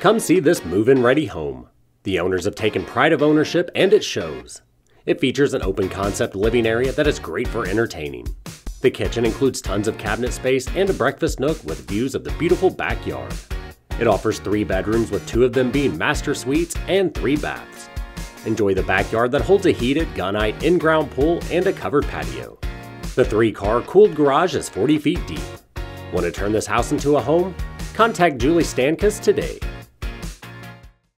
Come see this move in ready home. The owners have taken pride of ownership and it shows. It features an open concept living area that is great for entertaining. The kitchen includes tons of cabinet space and a breakfast nook with views of the beautiful backyard. It offers three bedrooms with two of them being master suites and three baths. Enjoy the backyard that holds a heated gunite in-ground pool and a covered patio. The three-car cooled garage is 40 feet deep. Want to turn this house into a home? Contact Julie Stankus today.